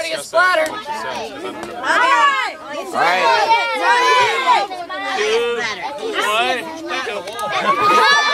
gonna get splattered. All right. All right. Two, one, go.